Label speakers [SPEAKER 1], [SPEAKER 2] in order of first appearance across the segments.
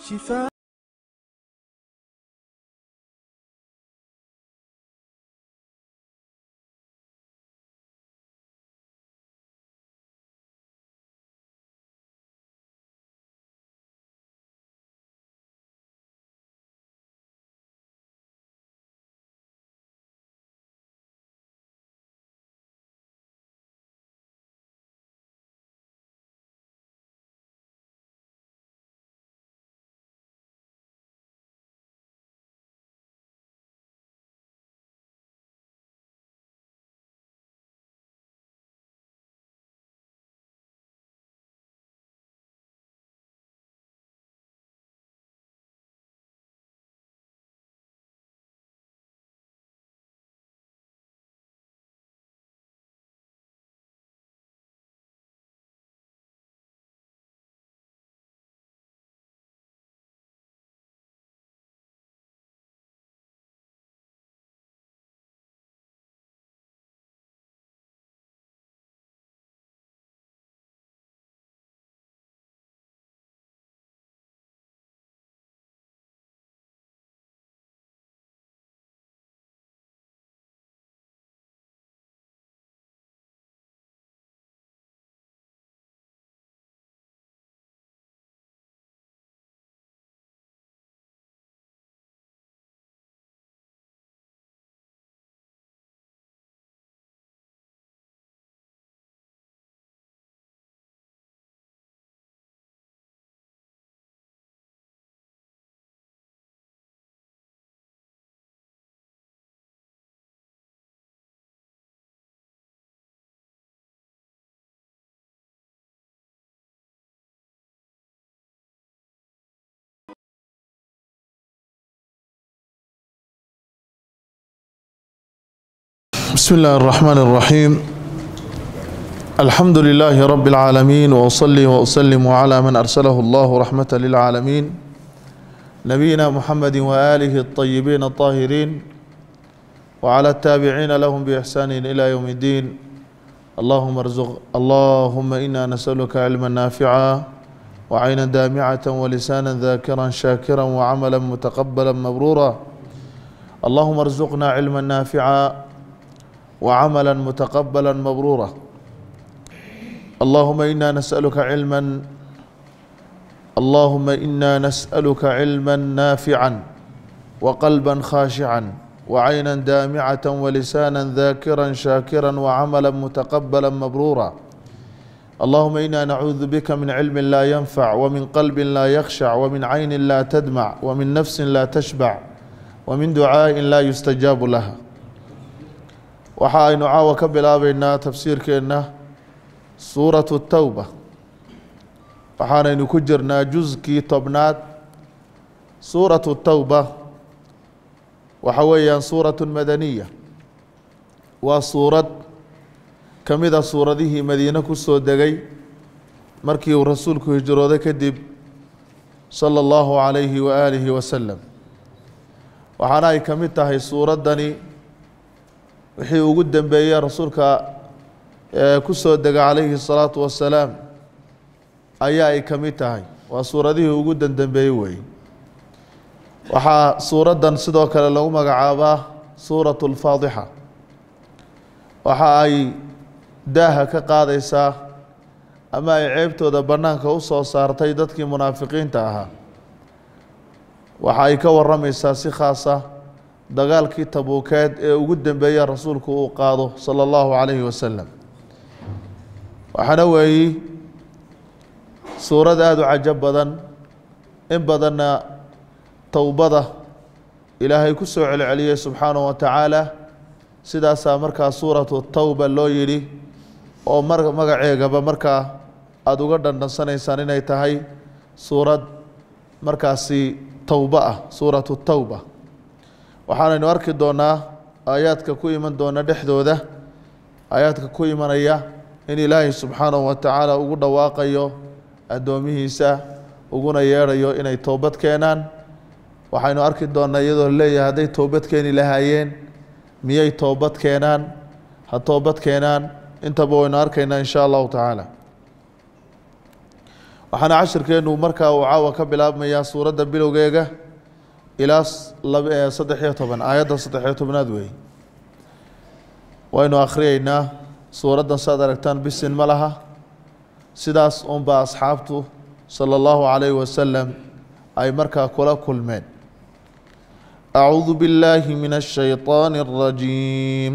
[SPEAKER 1] 喜欢。
[SPEAKER 2] بسم الله الرحمن الرحيم الحمد لله رب العالمين واصلي واسلم على من ارسله الله رحمه للعالمين نبينا محمد واله الطيبين الطاهرين وعلى التابعين لهم باحسان إلى يوم الدين اللهم ارزق اللهم أنا نسالك علما نافعا وعينا دامعه ولسانا ذاكرا شاكرا وعملا متقبلا مبرورا اللهم ارزقنا علما نافعا وعملا متقبلا مبرورا اللهم إنا نسألك علما اللهم إنا نسألك علما نافعا وقلبا خاشعا وعينا دامعة ولسانا ذاكرا شاكرا وعملا متقبلا مبرورا. اللهم إنا نعوذ بك من علم لا ينفع ومن قلب لا يخشع ومن عين لا تدمع ومن نفس لا تشبع ومن دعاء لا يستجاب لها. Waxa aynu caawa ka bilaabeynaa tafsiirkeenna suuratu towba waxaanaynu ku jirnaa juskii tobnaad suuratu towba waxa weeyaan suuratu madaniya. Waa suurad ka mida suuradihii madiine ku soo degay markii uu rasuulku hijrooday kadib sala allahu calayhi wa aalihi wasalam waxaana ay ka mid tahay suuraddani wixii ugu dembeeyey rasuulka ku soo dega calayhi الsalaatu wasalaam ayaa ay ka mid tahay waa suuradihii ugu dendembeeyey weeye waxaa suuraddan sidoo kale lagu magacaabaa suuraة اlfaadixa waxa ay daaha ka qaadaysaa ama ay ceebtooda bannaanka u soo saartay dadkii munaafiqiinta ahaa waxa ay ka waramaysaa si khaasa dagaalkii tabuukeed ee ugu dembeeya rasuulku uu qaado sala allahu calayhi wasalam waxaana weeyi suurad aada u cajo badan in badanna towbada ilaahay ku soo celceliyey subxaanahu wa tacaala sidaasaa markaa suuratu towba loo yidhi oo mar magaceegaba markaa aada uga dhandhansanaysaan inay tahay suurad markaasi towba ah suuratu towba waxaanaynu arki doonaa aayaadka ku iman doona dhexdooda aayaadka ku imanaya in ilaahay subxaanahu wa tacaala ugu dhawaaqayo addoomihiisa uguna yeedhayo inay toobad keenaan. Waxaynu arki doonaa iyadoo leeyahay hadday toobad keeni lahaayeen miyay toobad keenaan? Ha toobad keenaan? Intaba waynu arkaynaa in sha allahu tacaala. Waxaana cashirkeennu markaa uu caawa ka bilaabmayaa suuradda bilowgeega ilaa saddexiyo toban aayadda saddexiyo tobnaad weeye waynu akhriyeynaa suuraddan saad aragtaan bisin ma laha sidaas unbaa asxaabtu sala allahu calayhi wasalam ay markaa kula kulmeen acuudu billaahi min ashayطaani اrajiim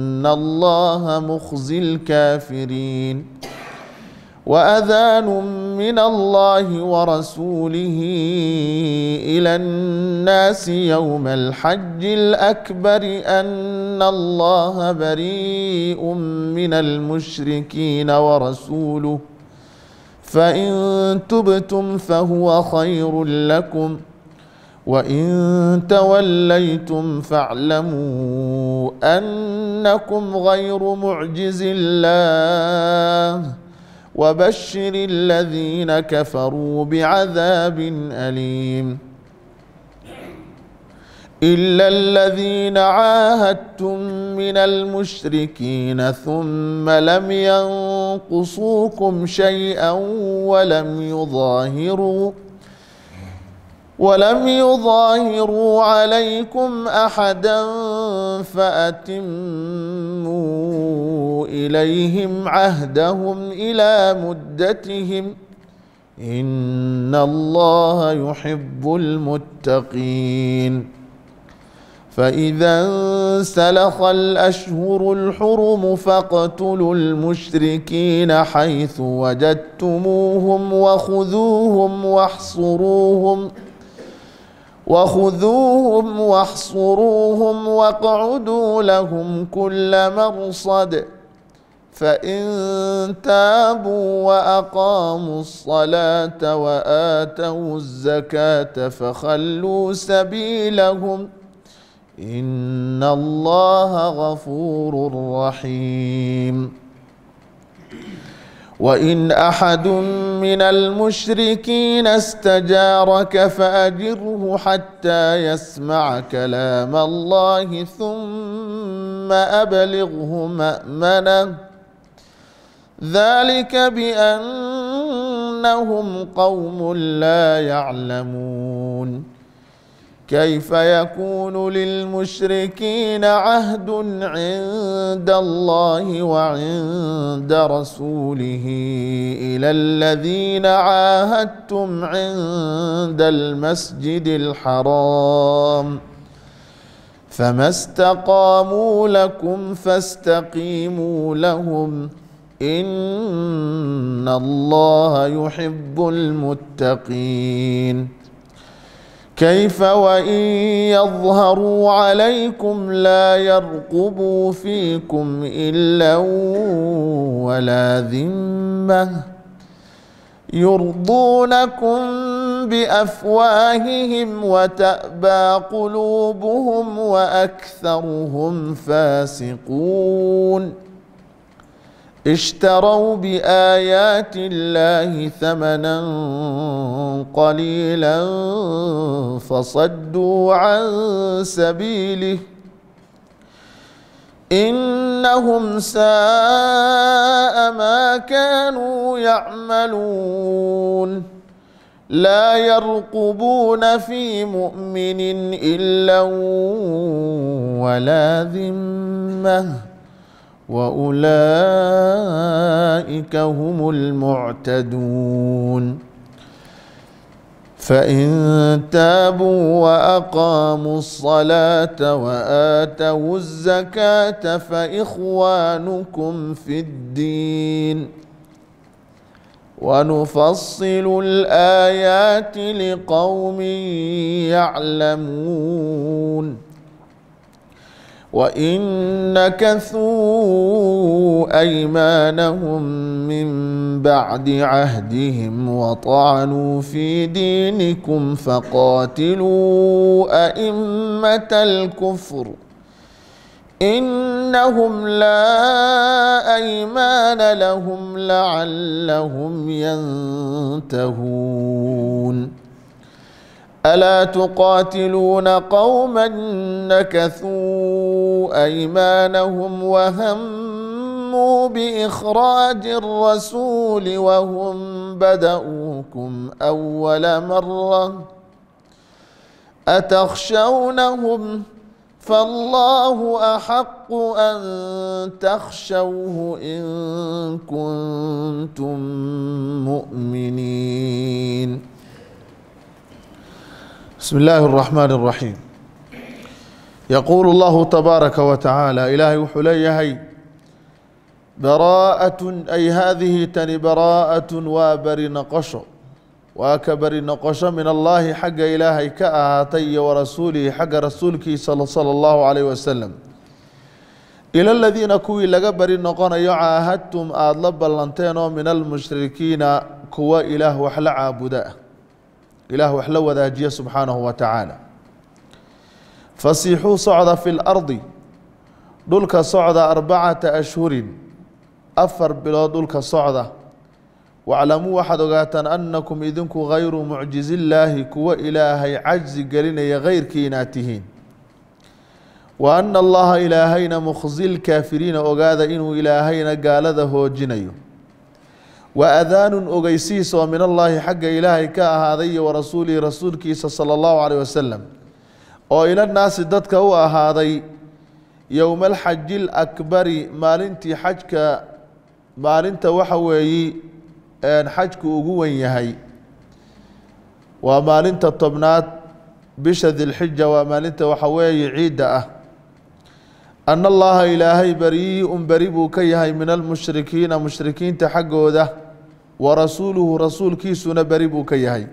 [SPEAKER 2] الله مخزي الكافرين وأذان من الله ورسوله إلى الناس يوم الحج الأكبر أن الله بريء من المشركين ورسوله فإن تبتم فهو خير لكم وإن توليتم فاعلموا أنكم غير معجز الله وبشر الذين كفروا بعذاب أليم إلا الذين عاهدتم من المشركين ثم لم ينقصوكم شيئا ولم يظاهروا ولم يظاهروا عليكم أحدا فأتموا إليهم عهدهم إلى مدتهم إن الله يحب المتقين. فإذا انسلخ الأشهر الحرم فاقتلوا المشركين حيث وجدتموهم وخذوهم واحصروهم وخذوهم واحصروهم واقعدوا لهم كل مرصد فإن تابوا وأقاموا الصلاة وآتوا الزكاة فخلوا سبيلهم إن الله غفور رحيم وإن أحد من المشركين استجارك فأجره حتى يسمع كلام الله ثم أبلغه مأمنه. ذلك بأنهم قوم لا يعلمون. كيف يكون للمشركين عهد عند الله وعند رسوله إلى الذين عاهدتم عند المسجد الحرام فما استقاموا لكم فاستقيموا لهم إن الله يحب المتقين كيف وإن يظهروا عليكم لا يرقبوا فيكم إلا ولا ذمة يرضونكم بأفواههم وتأبى قلوبهم وأكثرهم فاسقون اشتروا بآيات الله ثمنا قليلا فصدوا عن سبيله إنهم ساء ما كانوا يعملون لا يرقبون في مؤمن إلا ولا ذمة وأولئك هم المعتدون. فإن تابوا وأقاموا الصلاة وآتوا الزكاة فإخوانكم في الدين. ونفصل الآيات لقوم يعلمون. وإن نكثوا أيمانهم من بعد عهدهم وطعنوا في دينكم فقاتلوا أئمة الكفر إنهم لا أيمان لهم لعلهم ينتهون ألا تقاتلون قوما نكثوا أيمانهم وهموا بإخراج الرسول وهم بدؤوكم أول مرة أتخشونهم فالله أحق أن تخشوه إن كنتم مؤمنين بسم الله الرحمن الرحيم. يقول الله تبارك وتعالى إلهي وحليهي براءة أي هذه تني براءة وابر نقشو وكبر نقش من الله حق إلهي كأهاتي ورسوله حق رسولك صلى, الله عليه وسلم. إلى الذين كوي لقبر نقون يعاهدتم أطلب اللنتين من المشركين كوا إله ilaah wax la wadaajiya subxaanahu wa tacaala. Fasiixuu socda fi lardi dhulka socda arbacata ashhurin afar bilood dhulka socda. Waclamuu waxaad ogaataan annakum idinku gayru mucjizillaahi kuwa ilaahay cajzi gelinaya geyrkii inaad tihiin. Wa anna allaha ilaahayna mukhsilkaafiriina ogaada inuu ilaahayna gaalada hoojinayo wa adaanun ogeysiis oo min allaahi xagga ilaahay ka ahaaday iyo wa rasuulihi rasuulkiisa sala allahu caleyh wasalam oo ilannaasi dadka u ahaaday yowma alxaji lakbari maalintii xajka maalinta waxa weeyi xajku ugu wen yahay. Waa maalinta tobnaad bisha dilxija waa maalinta waxa weeye ciidda ah ana allaha ilaahay beriiun beri buu ka yahay min almushrikiina mushrikiinta xaggooda wa rasuuluhu rasuulkiisuna beri buu ka yahay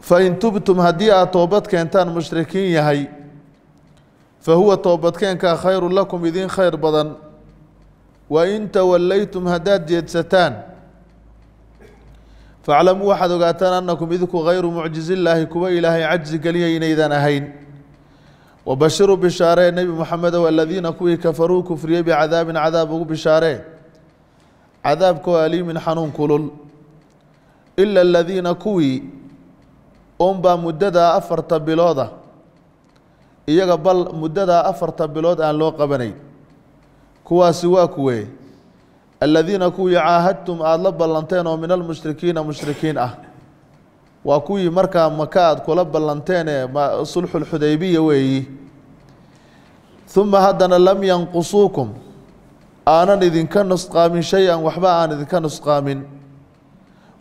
[SPEAKER 2] fain tubtum haddii aad toobad keentaan mushrikiin yahay fa huwa toobadkeenkaa khayru lakum idin khayr badan wain tawallaytum haddaad jeedsataan faclamuu waxaad ogaataan annakum idinku hayru mucjizillaahi kuwa ilaahay cajzi geliya inaydan ahayn wabashiruu bishaaree nebi moxamedow aladiina kuwii kafaruu kufriyey bicadaabin cadaab ugu bishaaree cadaabkoo aliimin xanuun kulul ila aladiina kuwii unbaa muddadaa afarta bilooda iyaga bal muddadaa afarta bilood aan loo qabanayn kuwaasi waa kuwee aladiina kuwii caahadtum aada la ballanteen oo min almushrikiina mushrikiin ah waa kuwii markaa maka aad kula ballanteen ee sulxulxudaybiya weeyi. Uma haddana lam yanqusuukum. Aanan idinka nusqaamin shay-an waxba aan idinka nusqaamin.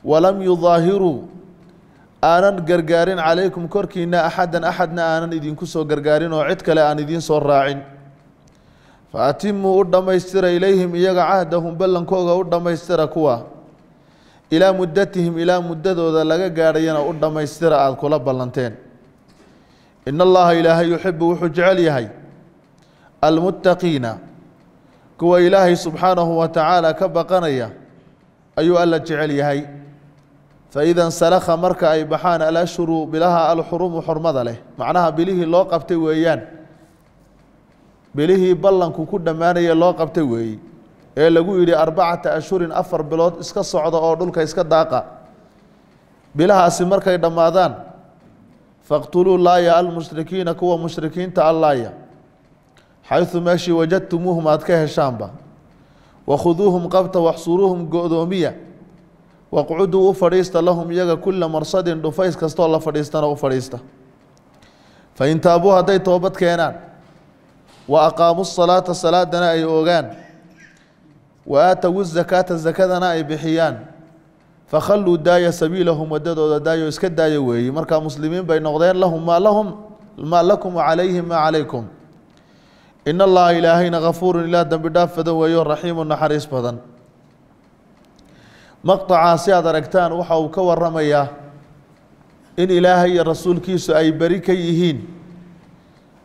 [SPEAKER 2] Walam yudaahiruu aanan gargaarin calaykum korkiina axadan axadna aanan idinku soo gargaarin oo cid kale aan idiin soo raacin. Faatimuu u dhammaystira ilayhim iyaga cahdahum ballankooga u dhammaystira kuwa ilaa muddatihim ilaa muddadooda laga gaadhayana u dhammaystira aada kula ballanteen. In allaha ilaahay yuxibu wuxuu jecel yahay almuttaqiina. Kuwa ilaahay subxaanahu wa tacaala ka baqanaya ayuu alla jecel yahay. Faida nsalakha marka ay baxaan alashhuru bilaha alxurumu xurmada leh. Macnaha bilihii loo qabtay weeyaan. Bilihii ballanku ku dhammaanaya loo qabtay weeye ee lagu yidhi arbacata ashhurin afar bilood iska socda oo dhulka iska daaqa. Bilahaasi markay dhammaadaan faqtuluu laaya almushrikiina kuwa mushrikiinta allaaya xaysu meeshii wajadtumuuhum aad ka heshaanba. Wakhuduuhum qabta waxsuruuhum go-doomiya waqcuduu u fadhiista lahum iyaga kula marsadin dhufays kastoo la fadhiistana u fadhiista. Fain taabuu hadday toobad keenaan wa aqaamuu salaata salaadana ay oogaan wa aatowu zakaata zakadana ay bixiyaan fakhalluu daaya sabiilahum wadadooda daayo iska daaya weeyi markaa muslimiin bay noqdeen lahum maa lahum maa lakum wacalayhim maa calaykum in allaha ilaahayna kafuurun ilaah dembi dhaaf badan weeyo raxiimu naxariis badan maqطacaa si aad aragtaan waxa uu ka waramayaa in ilaahay iyo rasuulkiisu ay beri ka yihiin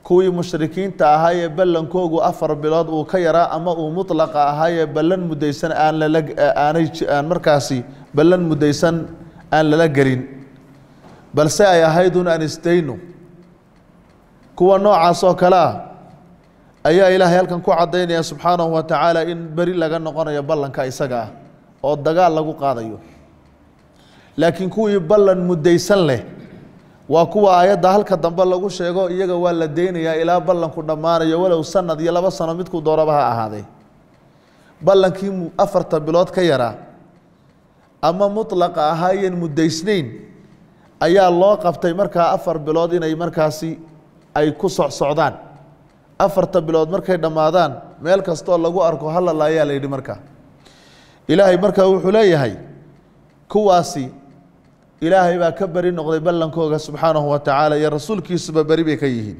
[SPEAKER 2] kuwii mushrikiinta ahaa ee ballankoogu afar bilood uu ka yaraa ama uu mutlaqa ahaa ee ballan muddaysan aan lala aanay aan markaasi ballan muddaysan aan lala gelin. Balse ay ahayd un aan isdayno kuwa noocaas oo kale ah ayaa ilaahay halkan ku caddaynaya subxaanahu wa tacaala in beri laga noqonayo ballanka isaga ah oo dagaal lagu qaadayo. Laakiin kuwii ballan muddaysan leh waa kuwa aayadda halka dambe lagu sheego iyaga waa la deynayaa ilaa ballanku dhammaanayo walow sanad iyo laba sano midkuu dooraba ha ahaadee ballankii afarta bilood ka yaraa ama mutlaqa ahaayen muddaysnayn ayaa loo qabtay markaa afar bilood inay markaasi ay ku socsocdaan afarta bilood markay dhammaadaan meel kastoo lagu arko halala ayaa la yidhi markaa. Ilaahay markaa wuxuu leeyahay kuwaasi ilaahay baa ka beri noqday ballankooga subxaanahu wa tacaala iyo rasuulkiisuba beri bay ka yihiin.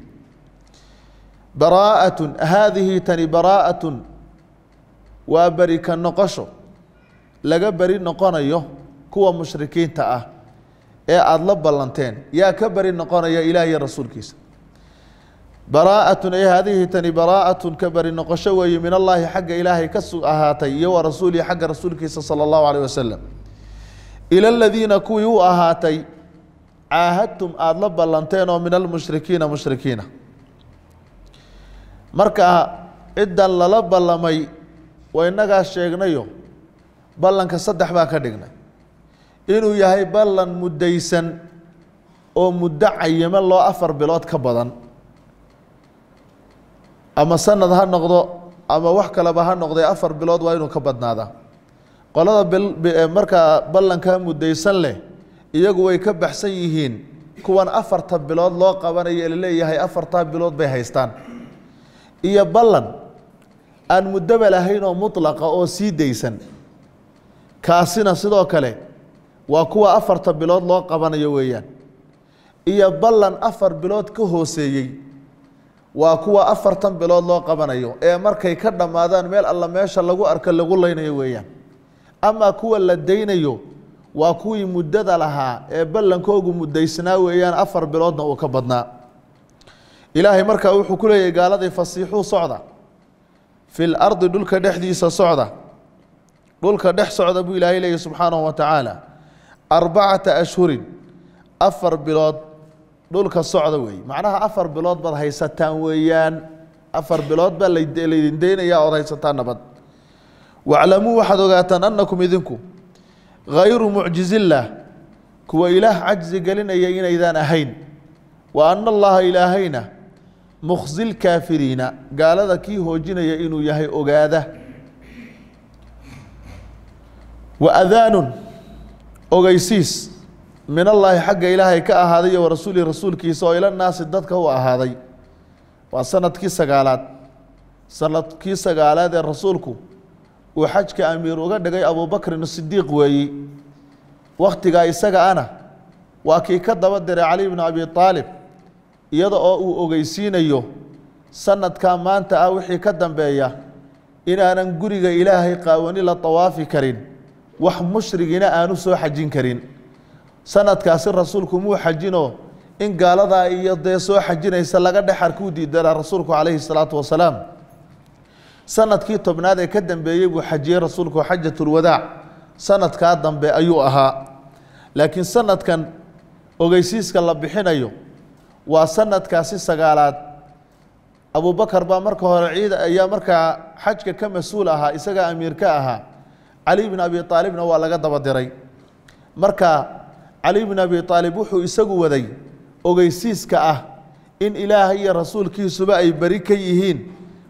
[SPEAKER 2] Baraa'atun haadihi tani baraa'atun waa beri ka noqosho laga beri noqonayo kuwa mushrikiinta ah ee aada la ballanteen yaa ka beri noqonaya ilaah iyo rasuulkiisa. Baraa'atun ay haadihi tani baraa'atun ka beri noqosho weeye min allaahi xagga ilaahay ka ahaatay iyo wa rasuulihi xagga rasuulkiisa sala allahu calayh wasalam ila aladiina kuwii u ahaatay caahadtum aada la ballanteen oo min almushrikiina mushrikiina. Marka ciddan lala ballamay waa innagaa sheegnayo ballanka saddex baa ka dhignay. Inuu yahay ballan muddaysan oo muddo cayimo loo afar bilood ka badan. Ama sanad ha noqdo ama wax kaleba ha noqdee afar bilood waa inuu ka badnaadaa qolada markaa ballankaa muddaysan leh iyagu way ka baxsan yihiin kuwan afarta bilood loo qabanayo la leeyahay afartaa bilood bay haystaan. Iyo ballan aan muddoba lahayn oo mutlaqa oo sii daysan. Kaasina sidoo kale waa kuwa afarta bilood loo qabanayo weeyaan. Iyo ballan afar bilood ka hooseeyey waa kuwa afartan bilood loo qabanayo ee markay ka dhammaadaan meel alla meesha lagu arka lagu leynayo weeyaan amaa kuwa la daynayo waa kuwii muddada lahaa ee ballankoogu muddaysnaa weeyaan afar biloodna uu ka badnaa. Ilaahay markaa wuxuu ku leeyahy gaaladii fasiixuu socda fi lardi dhulka dhexdiisa socda. Dhulka dhex socda buu ilaahay leeyahy subxaanahu wa tacaala. Arbacata ashhurin afar bilood dhulka socda weeye macnaha afar bilood baad haysataan weeyaan afar bilood baa laydin deynayaa ood haysataan nabad waclamuu waxaad ogaataan annakum idinku hayru mucjizillaah kuwa ilaah cajzi gelinaya inaydaan ahayn. Wa ana allaha ilaahayna mukhzi lkaafiriina gaalada kii hoojinaya inuu yahay ogaada. Wa adaanun ogeysiis min allaahi xagga ilaahay ka ahaaday iyo warasuulihi rasuulkiisa oo ila naasi dadka u ahaaday. Waa sannadkii sagaalaad. Sanadkii sagaalaad ee rasuulku uu xajka amiir uga dhigay abubakrin sidiiq weeyi. Wakhtigaa isaga ana waa kii ka daba diray cali bnu abi aalib iyada oo uu ogeysiinayo sanadkaa maanta ah wixii ka dambeeya inaanan guriga ilaahay qaawani la tawaafi karin wax mushrigina aanu soo xajin karin. Sanadkaasi rasuulku muu xajinoo in gaaladaa iyo dee soo xajinaysa laga dhexar kuu diidanaa rasuulku calayhi salaatu wasalaam sannadkii tobnaad ee ka dambeeyey buu xajiyey rasuulku xajatulwadaac sanadkaa dambe ayuu ahaa. Laakiin sanadkan ogeysiiska la bixinayo waa sanadkaasi sagaalaad. Abubakar baa marka hore ciid ayaa markaa xajka ka mas'uul ahaa isagaa amiir ka ahaa. Cali bn abi aalibna waa laga daba diray marka cali bn abi aalib wuxuu isagu waday ogeysiiska ah in ilaahay iyo rasuulkiisuba ay beri ka yihiin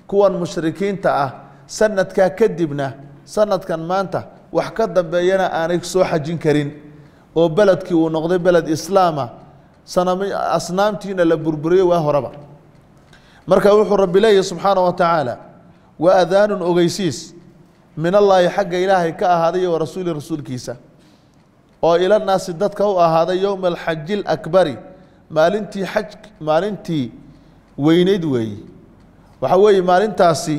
[SPEAKER 2] kuwan mushrikiinta ah sanadkaa kadibna sanadkan maanta wax ka dambeeyana aanay soo xajin karin. Oo beledkii uu noqday beled islaama asnaamtiina la burburiyo waa horeba marka wuxuu rabbi leeyahy subxaana wa tacaala wa adaanun ogeysiis min allaahi xagga ilaahay ka ahaaday iyo warasuuli rasuulkiisa. Oo ila naasi dadka u ahaaday yowma alxaji alakbari maalintii xaj maalintii weyneyd weeyi waxaa weeye maalintaasi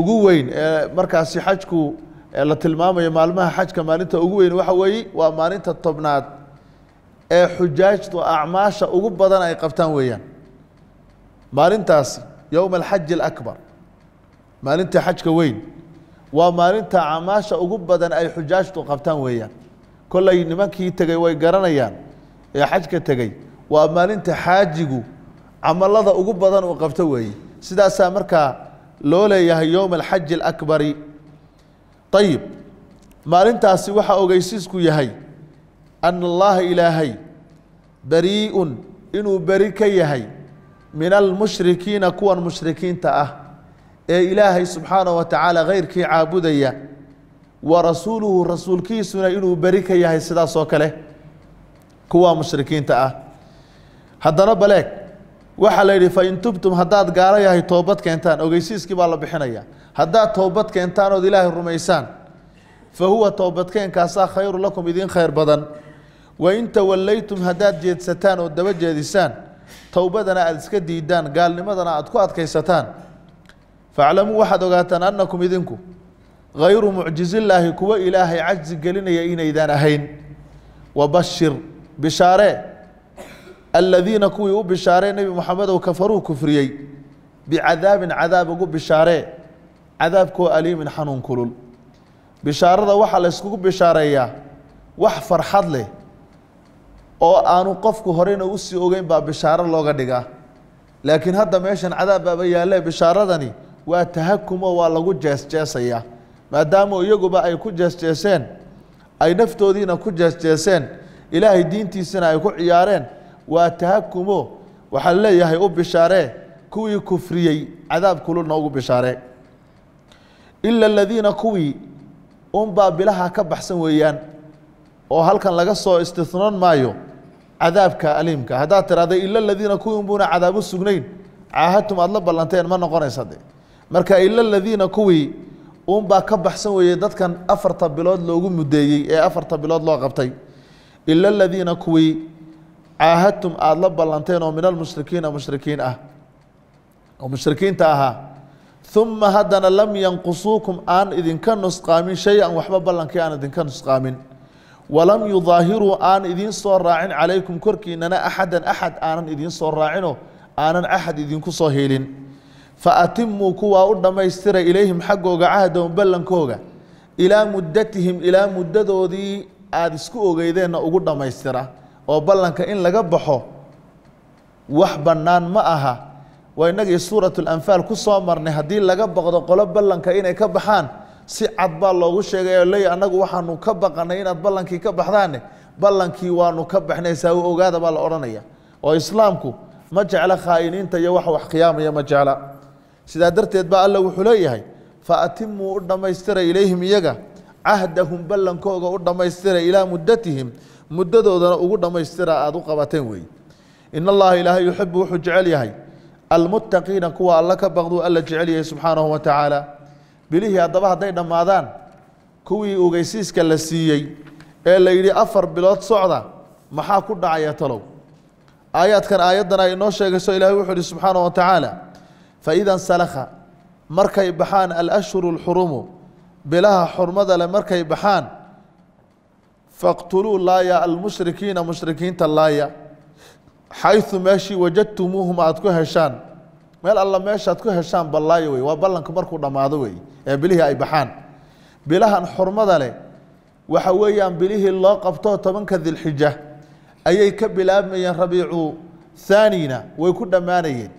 [SPEAKER 2] ugu weyn ee markaasi xajku la tilmaamayo maalmaha xajka maalinta ugu weyn waxa weeye waa maalinta tobnaad ee xujaajtu acmaasha ugu badan ay qabtaan weeyaan. Maalintaasi yowma alxaji alakbar maalinta xajka weyn waa maalinta camaasha ugu badan ay xujaajtu qabtaan weeyaan. Kollay nimankii tegey way garanayaan ee xajka tegey waa maalinta xaajigu camalada ugu badan uu qabto weeye sidaasaa markaa loo leeyahay yowma alxaji alakbari. Ayib maalintaasi waxaa ogeysiisku yahay ana allaha ilaahay barii'un inuu beri ka yahay min almushrikiina kuwan mushrikiinta ah ee ilaahay subxaanaه wa tacaala keyrkii caabudaya wa rasuuluhu rasuulkiisuna inuu beri ka yahay sidaas oo kale kuwa mushrikiinta ah. Haddana baleeg waxaa la yidhi fain tubtum haddaad gaalo yahay toobad keentaan. Ogeysiiskii baa la bixinaya. Haddaad toobad keentaan ood ilaahay rumaysaan fa huwa toobadkeenkaasaa khayru lakum idiin khayr badan. Wain tawallaytum haddaad jeedsataan oo daba jeedisaan towbadana aada iska diidaan gaalnimadana aada ku adkaysataan. Faaclamuu waxaad ogaataan annakum idinku hayru mucjizillaahi kuwa ilaahay cajzi gelinaya inaydaan ahayn. Wabashir bishaaree aladiina kuwii u bishaaree nebi moxamedow kafaruu kufriyey bicadaabin cadaab ugu bishaaree cadaabkoo aliimin xanuun kulul. Bishaarada waxaa la yskugu bishaareeyaa wax farxad leh oo aanu qofku horeyna u sii ogeyn baa bishaaro looga dhigaa. Laakiin hadda meeshan cadaab baaba yaalle bishaaradani waa tahakumo waa lagu jeesjeesayaa maadaama iyaguba ay ku jeesjeeseen ay naftoodiina ku jeesjeeseen ilaahay diintiisina ay ku ciyaareen waa tahakumo waxaa leeyahay u bishaaree kuwii kufriyey cadaab kululna ugu bishaaree ila aladiina kuwii unbaa bilaha ka baxsan weeyaan oo halkan laga soo istinoon maayo cadaabka aliimka. Haddaad tiraahda ila aladiina kuwii unbuuna cadaab u sugnayn caahadtum aada la ballanteen ma noqonaysa de marka ila aladiina kuwii unbaa ka baxsan weeyey dadkan afarta bilood loogu mudeeyey ee afarta bilood loo qabtay. Ila aladiina kuwii caahadtum aada la ballanteen oo min almushrikiina mushrikiin ah. Oo mushrikiinta ahaa. Uma haddana lam yanqusuukum aan idinka nusqaamin shay-an waxba ballankii aan idinka nusqaamin. Walam yudaahiruu aan idiin soo raacin calaykum korkiinana axadan axad aanan idiin soo raacinoo aanan axad idinku soo helin. Faatimuu kuwaa u dhammaystira ilayhim xaggooga cahdahum ballankooga. Ilaa muddatihim ilaa muddadoodii aada isku ogeydeenna ugu dhammaystira oo ballanka in laga baxo wax bannaan ma aha. Waa inagii suurat ku soo marnay haddii laga baqdo qolo ballanka inay ka baxaan si cad baa loogu sheegay oo leey annagu waxaanu ka baqanay inaad ballankii ka baxdaane ballankii waanu ka baxnaysaa u ogaada baa la odhanaya. Oo islaamku ma jecla khaa'iniinta iyo wax wax khiyaamaya ma jecla. Sidaa darteed baa alla wuxuu leeyahay faatimuu u dhammaystira ilayhim iyaga cahdahum ballankooga u dhammaystira ilaa muddatihim muddadoodana ugu dhammaystira aada u qabateen weeye in allaha ilaahay yuxibu wuxuu jecel yahay. Almuttaqiina kuwa alla ka baqduu alla jecel yahay subxaanahu wa tacaala bilihii haddaba hadday dhammaadaan kuwii ogeysiiska la siiyey ee la yidhi afar bilood socda maxaa ku dhacaya talow? Aayaadkan aayaddan ay inoo sheegayso ilaahay wuxuu ihi subxaanahu wa tacaala faida nsalakha markay baxaan alashhuru alxurumu bilaha xurmada leh markay baxaan faqtuluu laaya almushrikiina mushrikiinta laaya. Xayثu meeshii wajadtumuuhum aada ku heshaan. Meel alla meeshaad ku heshaan ballaayo wey waa ballanku markuu dhammaado wey ee bilihii ay baxaan. Bilahan xurmada leh waxa weeyaan bilihii loo qabto tobanka dilxija ayay ka bilaabmayeen rabiicu thaanina way ku dhammaanayeen.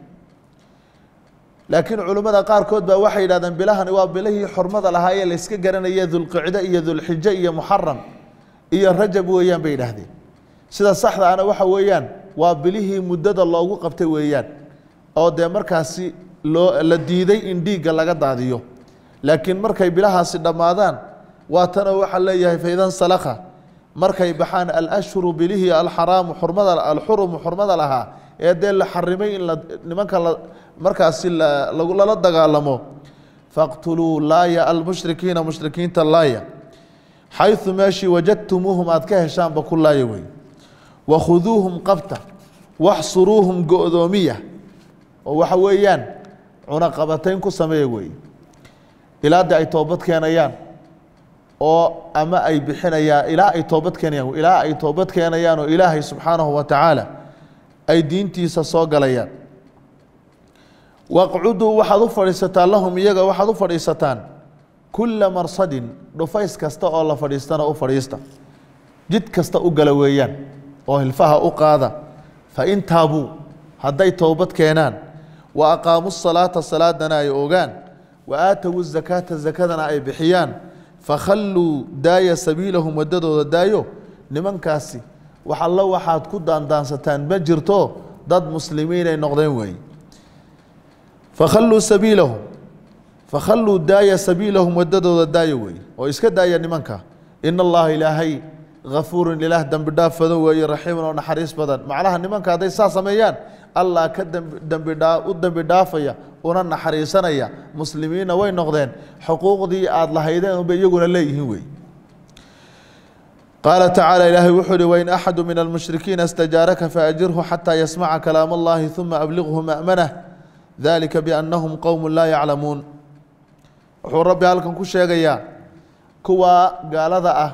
[SPEAKER 2] Laakiin culimmada qaarkood baa waxay yidhahdeen bilahani waa bilihii xurmada lahaa ee layska garanaya dulqicdo iyo dulxijo iyo muxaram iyo rajab weeyaan bay yidhaahdeen. Sida saxda waxa weeyaan waa bilihii muddada loogu qabtay weeyaan oo dee markaasi loo la diiday in dhiigga laga daadiyo. Laakiin markay bilahaasi dhammaadaan waa tanoo waxaa leeyahay faidan salakha markay baxaan alashhuru bilihii alxaraamu xurmada alxurumu xurmada lahaa ee dee la xarimay in la nimanka la markaasi lala dagaalamo. Faqtuluu laaya almushrikiina mushrikiinta laaya xayثu meeshii wajadtumuuhum aad ka heshaanba ku laaya wey wakhuduuhum qabta waxsuruuhum go-doomiya oo waxa weeyaan cunaqabatayn ku sameeya weeye ilaa de ay toobad keenayaan oo ama ay bixinayaan ilaa ay toobad keenayaan ilaa ay toobad keenayaan oo ilaahay subxaanahu wa tacaala ay diintiisa soo galayaan waqcuduu waxaad u fadhiisataan lahum iyaga waxaad u fadhiisataan kulla marsadin dhufays kasta oo la fadhiistana u fadhiista. Jid kasta u gala weeyaan oo hilfaha u qaada. Fain taabuu hadday towbad keenaan. Wa aqaamuu salaata salaadana ay ogaan. Wa aatowu zakaata zakadana ay bixiyaan. Fakhalluu daaya sabiilahum waddadooda daayo. Nimankaasi wax allo waxaad ku daandaansataan ma jirto dad muslimiin ay noqdeen weeye fakhalluu sabiilahum fakhalluu daaya sabiilahum waddadooda daayo weeye oo iska daaya nimanka in allaha ilaahay hafuurun ilaah dembi dhaaf weeye raxiimun oo naxariis badan macnaha nimanka hadday saa sameeyaan allah ka u dembi dhaafaya una naxariisanaya muslimiinna way noqdeen xuquuqdii aada lahaydeen unbay iyaguna leeyihiin wey qaala tacaala ilaahay wuxuu uhi wain axadu min almushrikiina istajaaraka faajirhu xataa yasmaca kalaam allahi uma abliqhu ma'manah dalika biannahum qowmu laa yaclamuun wuxuu rabbi halkan ku sheegayaa kuwa gaalada ah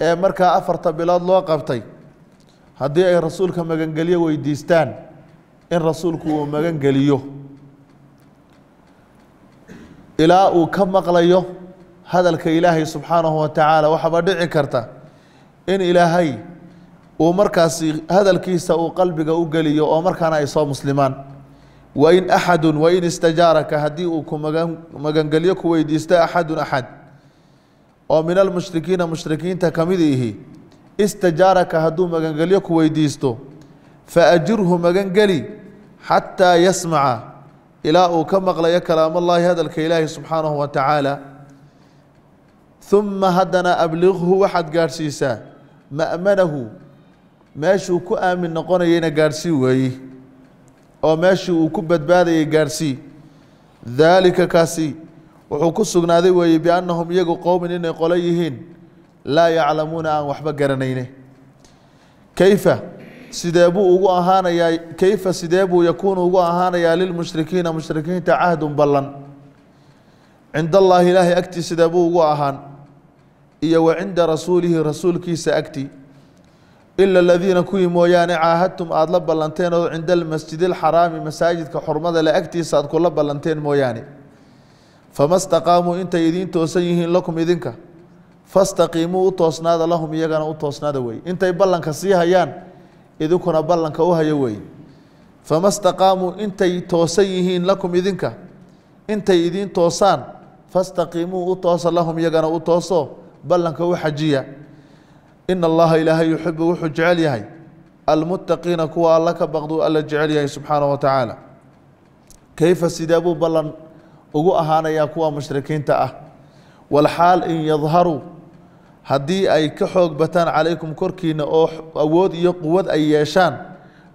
[SPEAKER 2] ee markaa afarta bilood loo qabtay haddii ay rasuulka magangelyo weydiistaan in rasuulku uu magangeliyo. Ilaa uu ka maqlayo hadalka ilaahay subxaanahu wa tacaala waxaaba dhici karta in ilaahay uu markaasi hadalkiisa uu qalbiga u geliyo oo markaana ay soo muslimaan wain axadun wain istajaaraka haddii uu ku magan magangelyo ku weydiisto axadun axad oo min almushrikiina mushrikiinta ka mid ihi istajaaraka hadduu magangelyo ku weydiisto faajirhu magangeli xataa yasmaca ilaa uu ka maqlayo kalaamallaahi hadalka ilaahi subxaanahu wa tacaala. Uma haddana abliqhu waxaad gaadhsiisaa ma'manahu meeshuu ku aamin noqonayeyna gaadhsii weeyi oo meeshii uu ku badbaadayay gaadhsii daalika kaasi wuxuu ku sugnaaday weeye biannahum iyagu qowmin inay qolo yihiin laa yaclamuuna aan waxba garanayne kayfa sidee buu ugu ahaanayaa kayfa sidee buu yakuunu ugu ahaanayaa lilmushrikiina mushrikiinta cahdun ballan? Cinda allaahi ilaahay agtii sidee buu ugu ahaan? Iyo wa cinda rasuulihi rasuulkiisa agtii ila aladiina kuwii mooyaane caahadtum aada la ballanteen oo cinda almasjid alxaraami masaajidka xurmada le agtiisa aad kula ballanteen mooyaane fama staqaamuu intay idiin toosan yihiin lakum idinka fastaqiimuu u toosnaada lahum iyagana u toosnaada wey intay ballanka sii hayaan idinkuna ballanka u hayo wey fama staqaamuu intay toosan yihiin lakum idinka intay idiin toosaan fastaqiimuu u toosa lahum iyagana u tooso ballanka u xajiya ina allaha ilaahay yuxibu wuxuu jecel yahay. Almuttaqiina kuwa alla ka baqdu alla jecel yahay subxaanahu wa tacaala kayfa sidee buu ballan ugu ahaanayaa kuwa mushrikiinta ah? Walxaal in yadharuu haddii ay ka xoog bataan calaykum korkiina oo awood iyo quwad ay yeeshaan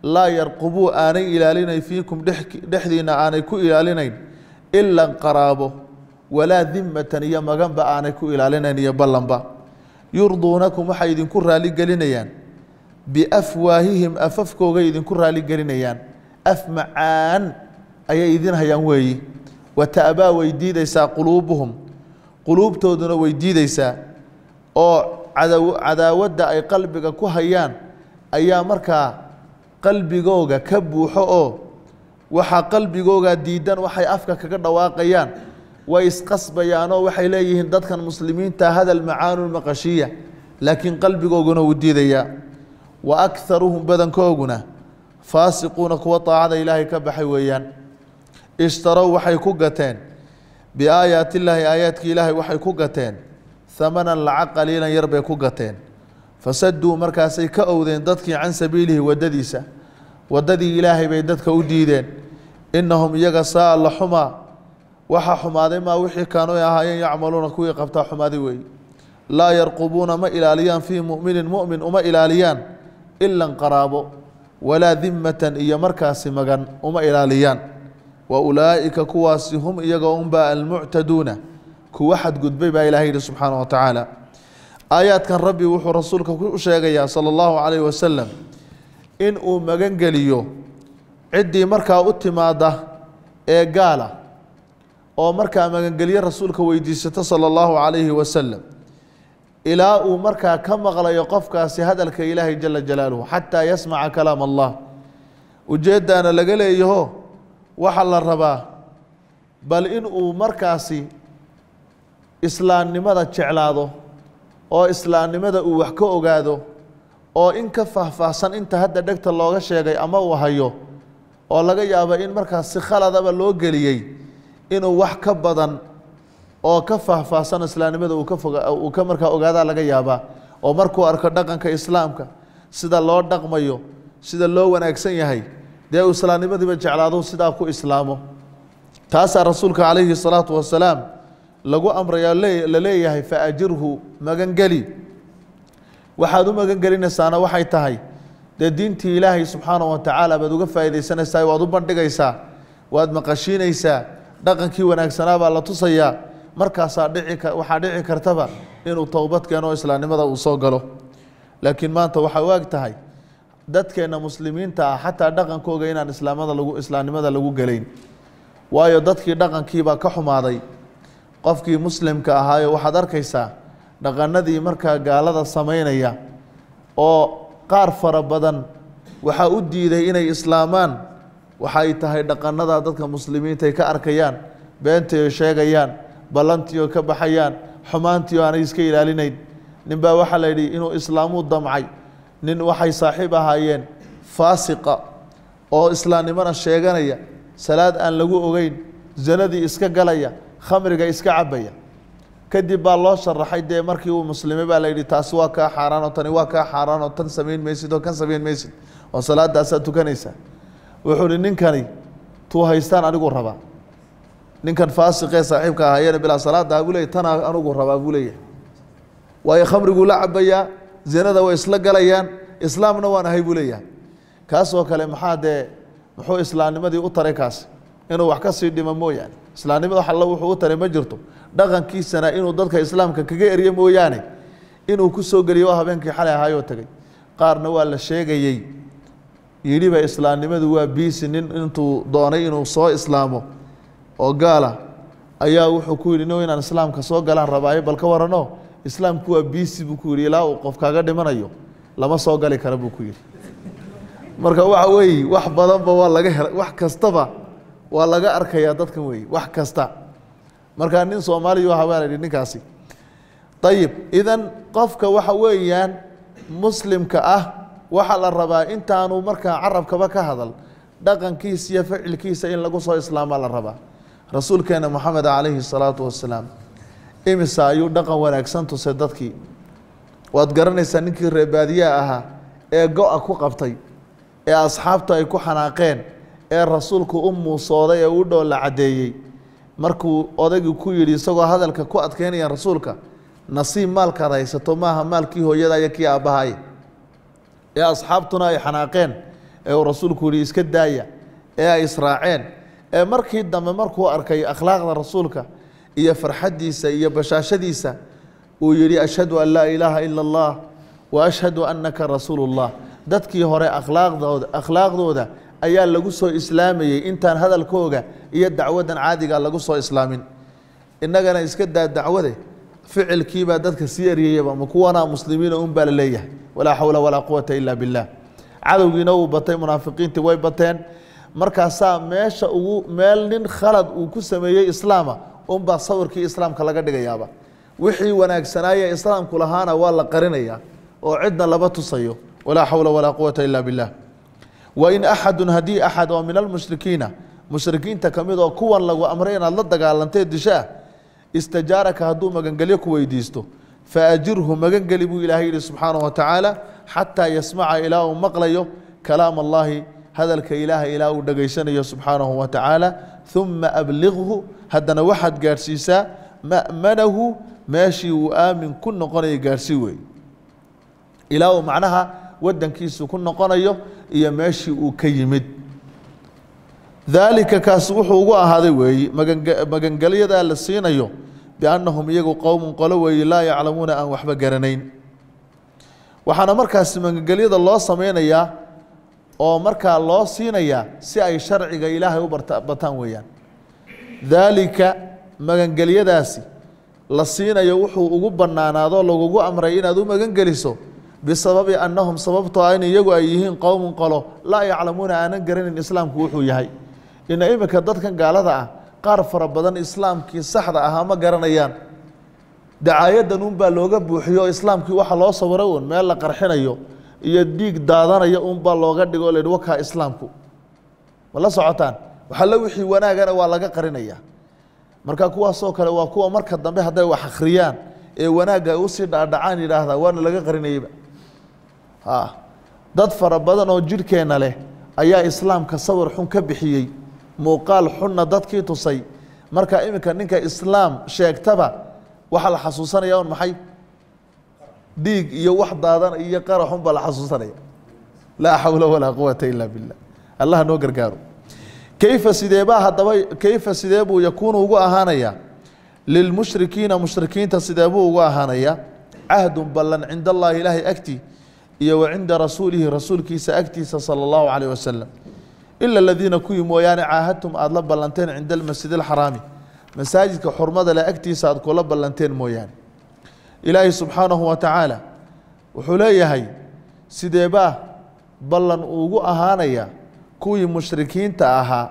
[SPEAKER 2] laa yarqubuu aanay ilaalinayn fiikum dhexdiina aanay ku ilaalinayn ila qaraabo walaa dimatan iyo maganba aanay ku ilaalinayn iyo ballanba yurduunakum waxay idinku raaligelinayaan biafwaahihim afafkoogay idinku raaligelinayaan af macaan ayay idin hayaan weeyi. Wata'baa way diidaysaa quluubuhum. Quluubtooduna way diidaysaa. Oo cadaawadda ay qalbiga ku hayaan ayaa markaa qalbigooga ka buuxo oo waxaa qalbigooga diidan waxay afka kaga dhawaaqayaan way isqasbayaanoo waxay leeyihiin dadkan muslimiinta hadal macaanu maqashiya laakiin qalbigooguna wuu diidayaa. Wa akharuhum badankooguna faasiquuna kuwa daacada ilaahay ka baxay weeyaan. Ishtarow waxay ku gateen biaayaati illaahi aayaadkii ilaahay waxay ku gateen hamanan lacag qaliilan yar bay ku gateen. Fasaduu markaasay ka owdeen dadkii can sabiilihi waddadiisa waddadii ilaahay bay dadka u diideen. Innahum iyaga saa la xumaa waxaa xumaaday maa wixii kaanuu ahaayeen yacmaluuna kuwii qabtaa xumaaday weeye laa yarqubuuna ma ilaaliyaan fii muminin mumin uma ilaaliyaan ilan qaraabo walaa dimatan iyo markaasi magan uma ilaaliyaan. Wa ulaa'ika kuwaasi hum iyaga unbaa almuctaduuna kuwa xadgudbay baa ilahay yihi subxaana wa tacaala. Aayaadkan rabbi wuxuu rasuulka ku sheegayaa sala allahu calayh wasalam in uu magangeliyo ciddii markaa u timaada ee gaala oo markaa magangelyo rasuulka weydiisato sala allahu calayhi wasalam ilaa uu markaa ka maqlayo qofkaasi hadalka ilaahay jala jalaaluhu xataa yasmaca kalaam allah. Ujeeddaana laga leeyaho waxaa la rabaa bal in uu markaasi islaamnimada jeclaado oo islaamnimada uu wax ka ogaado oo in ka faahfaahsan inta hadda dhegta looga sheegay ama uu hayo oo laga yaabo in markaas si khaladaba loo geliyey inuu wax ka badan oo ka faahfaahsan islaamnimada uu ka markaa ogaadaa laga yaabaa oo markuu arko dhaqanka islaamka sida loo dhaqmayo sida loo wanaagsan yahay dee uu islaamnimadiiba jeclaado sidaa ku islaamo. Taasaa rasuulka calayhi salaatu wasalaam lagu amraya la leeyahay faajirhu magangeli waxaad u magangelinaysaana waxay tahay dee diintii ilaahay subxaanahu watacaala baad uga faa'iidaysanaysaa waad u bandhigaysaa waad maqashiinaysaa dhaqankii wanaagsanaa baa la tusayaa markaasaa waxaa dhici kartaba inuu towbad keeno oo islaamnimada uu soo galo. Laakiin maanta waxaa u eg tahay dadkeenna muslimiinta ah xataa dhaqankooga inaan islaamada lagu islaamnimada lagu gelayn. Waayo dadkii dhaqankiibaa ka xumaaday. Qofkii muslimka ahaayo waxaad arkaysaa dhaqanadii markaa gaalada samaynaya oo qaar fara badan waxaa u diiday inay islaamaan waxay tahay dhaqanada dadka muslimiinta ay ka arkayaan beentay sheegayaan ballantii oo ka baxayaan xumaantii oo aanay iska ilaalinayn. Ninbaa waxaa la yidhi inuu islaamuu damcay. Nin waxay saaxiib ahaayeen faasiqa oo islaamnimona sheeganaya salaad aan lagu ogeyn zanadii iska galaya khamriga iska cabaya kadib baa loo sharaxay dee markii uu muslimay baa la yidhi taasi waa kaa xaaraan oo tani waa kaa xaaraan oo tan samayn maysid oo kan samayn maysid oo salaadaasaad tukanaysaa wuxuu hi ninkani tuu haystaan anigu rabaa ninkan faasiqee saaxiibka ahaayeen bilaa salaada buu leeyay tanaa anigu rabaa buu leeyahay. Waayo khamriguu la cabayaa zinada way isla galayaan islaamna waan ahay buu leeyahay. Kaasoo kale maxaa dee muxuu islaamnimadii u taray kaasi inuu wax ka sii dhimo mooyaane. Islaamnimada wax alla wuxuu u taray ma jirto dhaqankiisana inuu dadka islaamka kaga eryo mooyaane. Inuu ku soo geliyo habeenkii xalay ahaayoo tegey qaarna waa la sheegayey yidhiba islaamnimadu waa biisi nin intuu doonay inuu soo islaamo oo gaala ayaa wuxuu ku yidhi no inaan islaamka soo galaan rabaayo bal ka warano islaamku waa biisi buu ku yidhi ilaa uu qof kaaga dhimanayo lama soo gali kara buu ku yidhi. Marka waxa weeye wax badanba waa laga hela wax kastaba waa laga arkayaa dadkan weeye wax kasta. Markaa nin soomaaliya aha baa la yidhi ninkaasi ayib idan qofka waxa weeyaan muslimka ah waxaa la rabaa intaanu markaa carabkaba ka hadal dhaqankiisa iyo ficilkiisa in lagu soo islaamaa la rabaa. Rasuulkeena moxamed calayhi salaatu wasalaam imisa ayuu dhaqan wanaagsan tusay dadkii. Waad garanaysaa ninkii reebaadiyaha ahaa ee go-a ku qabtay ee asxaabta ay ku xanaaqeen ee rasuulku u muusooday ee u dhow la caddeeyey. Markuu odaygii ku yidhi isagoo hadalka ku adkeynaya rasuulka nasiib maalkaad haysato maaha maalkii hooyada iyo kii aabbahay ee asxaabtuna ay xanaaqeen ee uu rasuulku yihi iska daaya ee ay israaceen ee markii dambe markuu arkay akhlaaqda rasuulka iyo farxaddiisa iyo bashaashadiisa uu yidhi ashhadu an laa ilaaha ila allah wa ashhadu annaka rasuulullah. Dadkii hore akhlaaqdooda akhlaaqdooda ayaa lagu soo islaamayey intaan hadalkooga iyo dacwadan caadiga lagu soo islaamin. Innagana iska daa dacwade ficilkiibaa dadka sii eryayaba ma kuwanaa muslimiina un baa la leeyahay walaa xawla walaa quwata ila billaah cadowgiina uu batay munaafiqiintii way bateen. Markaasaa meesha ugu meel nin khalad uu ku sameeyey islaama unbaa sawirkii islaamka laga dhigayaaba. Wixii wanaagsanaaye islaamku lahaana waa la qarinayaa oo cidna laba tusayo. Walaa xawla walaa quwata ila billaah wain axadu haddii axad oo min almushrikiina mushrikiinta ka mid oo kuwan lagu amray inaad la dagaalantee dishaa istajaaraka hadduu magangelyo ku weydiisto faajirhu magangeli buu ilaahay yihi subxaanaه wa tacaala xataa yasmaca ilaa uu maqlayo kalaam allahi hadalka ilaahay ilaa uu dhegaysanayo subxaanahu wa tacaala uma abliqhu haddana waxaad gaadhsiisaa ma'manahu meeshii uu aamin ku noqonayo gaadhsii wey ilaa uu macnaha wadankiisu ku noqonayo iyo meeshii uu ka yimid daalika kaas wuxuu ugu ahaaday weeyi magan magangelyadaa la siinayo biannahum iyagu qowmun qolo weeye laa yaclamuuna aan waxba garanayn waxaana markaasi magangelyada loo sameynayaa oo markaa loo siinayaa si ay sharciga ilaahay u bataan weeyaan daalika magangelyadaasi la siinayo wuxuu ugu bannaanaadoo lagugu amray inaad u magangeliso bisababi annahum sababtoo in iyagu ay yihiin qowmun qolo laa yaclamuuna aanan garanayn islaamku wuxuu yahay ina iminka dadkan gaalada ah qaar fara badan islaamkii saxda ahaa ma garanayaan. Dacaayadan unbaa looga buuxiyo islaamkii waxa loo sawiray un meel la qarxinayo iyo dhiig daadanaya unbaa looga dhigo la yidhi wakaa islaamku? Ma la socotaan? Waxalla wixii wanaagana waa laga qarinaya. Marka kuwaasoo kale waa kuwa marka dambe hadday wax akhriyaan ee wanaagga u sii dhaadhacaan yidhaahdaa waana laga qarinayaba. Ha dad fara badan oo jidhkeenna leh ayaa islaamka sawir xun ka bixiyey muuqaal xunna dadkii tusay. Marka iminka ninka islaam sheegtaba waxaa la xasuusanaya un maxay? Dhiig iyo wax daadan iyo qaraxun baa la xasuusanaya. Laa xawla walaa quwata ila billah. Allah noo gargaaro kayfa sideebaa haddaba kayfa sidee buu yakuunu ugu ahaanayaa lilmushrikiina mushrikiinta sidee buu ugu ahaanayaa cahdun ballan cinda allahi ilaahay agtii iyo wa cinda rasuulihi rasuulkiisa agtiisa sala allahu calayh wasalam ila aladiina kuwii mooyaane caahadtum aada la ballanteen cinda almasjid alxaraami. Masaajidka xurmada leh agtiisa aad kula ballanteen mooyaane. Ilaahay subxaanahu wa tacaala wuxuu leeyahay sideebaa ballan ugu ahaanaya kuwii mushrikiinta ahaa?